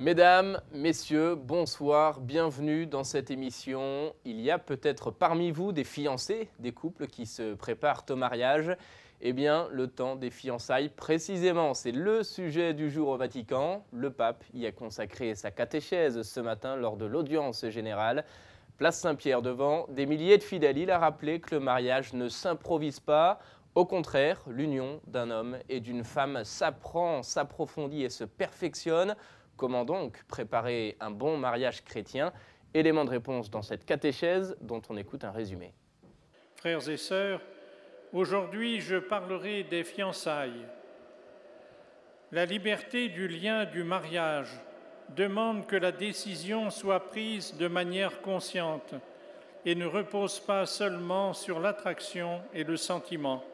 Mesdames, Messieurs, bonsoir, bienvenue dans cette émission. Il y a peut-être parmi vous des fiancés, des couples qui se préparent au mariage. Eh bien, le temps des fiançailles, précisément, c'est le sujet du jour au Vatican. Le pape y a consacré sa catéchèse ce matin lors de l'audience générale. Place Saint-Pierre devant des milliers de fidèles, il a rappelé que le mariage ne s'improvise pas. Au contraire, l'union d'un homme et d'une femme s'apprend, s'approfondit et se perfectionne. Comment donc préparer un bon mariage chrétien Élément de réponse dans cette catéchèse dont on écoute un résumé. Frères et sœurs, aujourd'hui je parlerai des fiançailles. La liberté du lien du mariage demande que la décision soit prise de manière consciente et ne repose pas seulement sur l'attraction et le sentiment.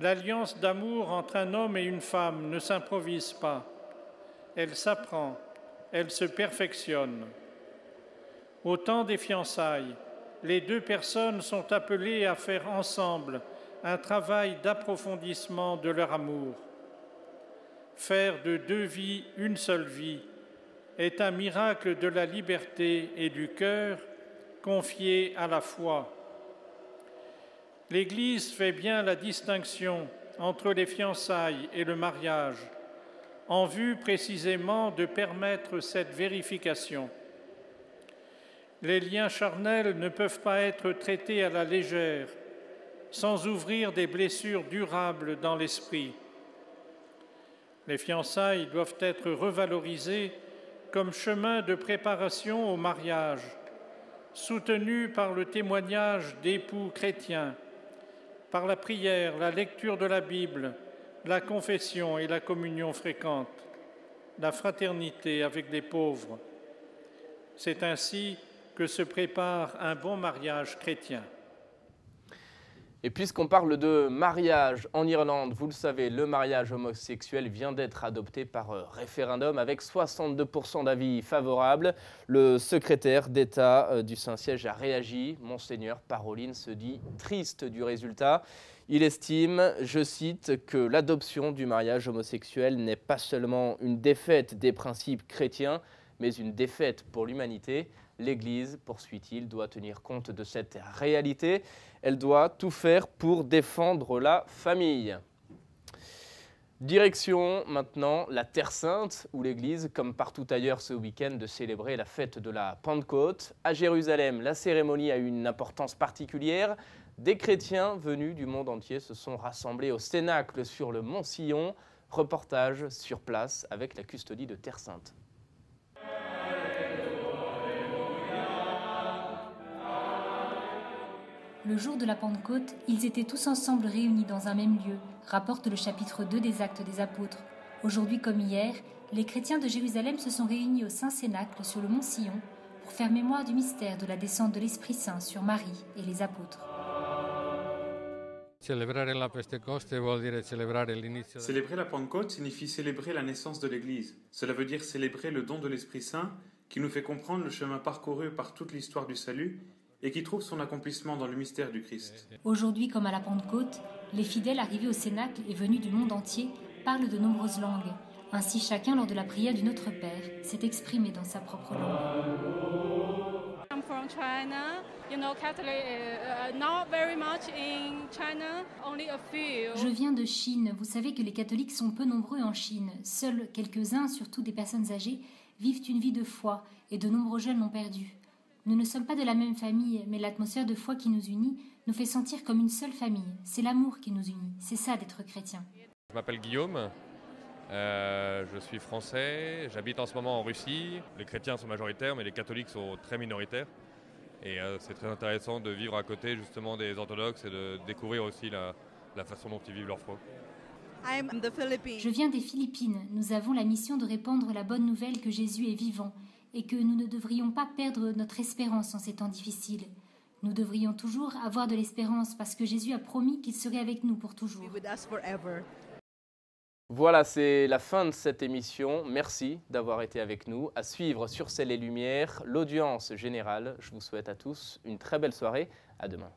L'alliance d'amour entre un homme et une femme ne s'improvise pas elle s'apprend, elle se perfectionne. Au temps des fiançailles, les deux personnes sont appelées à faire ensemble un travail d'approfondissement de leur amour. Faire de deux vies une seule vie est un miracle de la liberté et du cœur confié à la foi. L'Église fait bien la distinction entre les fiançailles et le mariage en vue précisément de permettre cette vérification. Les liens charnels ne peuvent pas être traités à la légère, sans ouvrir des blessures durables dans l'esprit. Les fiançailles doivent être revalorisées comme chemin de préparation au mariage, soutenus par le témoignage d'époux chrétiens, par la prière, la lecture de la Bible, la confession et la communion fréquente, la fraternité avec les pauvres. C'est ainsi que se prépare un bon mariage chrétien. Et puisqu'on parle de mariage en Irlande, vous le savez, le mariage homosexuel vient d'être adopté par euh, référendum avec 62% d'avis favorables. Le secrétaire d'État euh, du Saint-Siège a réagi. Monseigneur Paroline se dit triste du résultat. Il estime, je cite, que l'adoption du mariage homosexuel n'est pas seulement une défaite des principes chrétiens, mais une défaite pour l'humanité. L'Église, poursuit-il, doit tenir compte de cette réalité. Elle doit tout faire pour défendre la famille. Direction maintenant la Terre Sainte, où l'Église, comme partout ailleurs ce week-end, de célébrer la fête de la Pentecôte. À Jérusalem, la cérémonie a une importance particulière. Des chrétiens venus du monde entier se sont rassemblés au Cénacle sur le Mont Sillon. Reportage sur place avec la custodie de Terre Sainte. Le jour de la Pentecôte, ils étaient tous ensemble réunis dans un même lieu, rapporte le chapitre 2 des Actes des Apôtres. Aujourd'hui comme hier, les chrétiens de Jérusalem se sont réunis au Saint-Cénacle sur le mont Sillon pour faire mémoire du mystère de la descente de l'Esprit Saint sur Marie et les apôtres. Célébrer la Pentecôte signifie célébrer la naissance de l'Église. Cela veut dire célébrer le don de l'Esprit Saint qui nous fait comprendre le chemin parcouru par toute l'histoire du salut et qui trouve son accomplissement dans le mystère du Christ. Aujourd'hui, comme à la Pentecôte, les fidèles arrivés au Cénacle et venus du monde entier parlent de nombreuses langues. Ainsi, chacun, lors de la prière du Notre Père, s'est exprimé dans sa propre langue. Je viens de Chine. Vous savez que les catholiques sont peu nombreux en Chine. Seuls quelques-uns, surtout des personnes âgées, vivent une vie de foi et de nombreux jeunes l'ont perdue. Nous ne sommes pas de la même famille, mais l'atmosphère de foi qui nous unit nous fait sentir comme une seule famille. C'est l'amour qui nous unit. C'est ça d'être chrétien. Je m'appelle Guillaume. Euh, je suis français, j'habite en ce moment en Russie. Les chrétiens sont majoritaires, mais les catholiques sont très minoritaires. Et euh, c'est très intéressant de vivre à côté justement des orthodoxes et de découvrir aussi la, façon dont ils vivent leur foi. Je viens des Philippines. Nous avons la mission de répandre la bonne nouvelle que Jésus est vivant et que nous ne devrions pas perdre notre espérance en ces temps difficiles. Nous devrions toujours avoir de l'espérance parce que Jésus a promis qu'il serait avec nous pour toujours. Voilà, c'est la fin de cette émission. Merci d'avoir été avec nous. À suivre sur Celles et Lumières, l'audience générale. Je vous souhaite à tous une très belle soirée. À demain.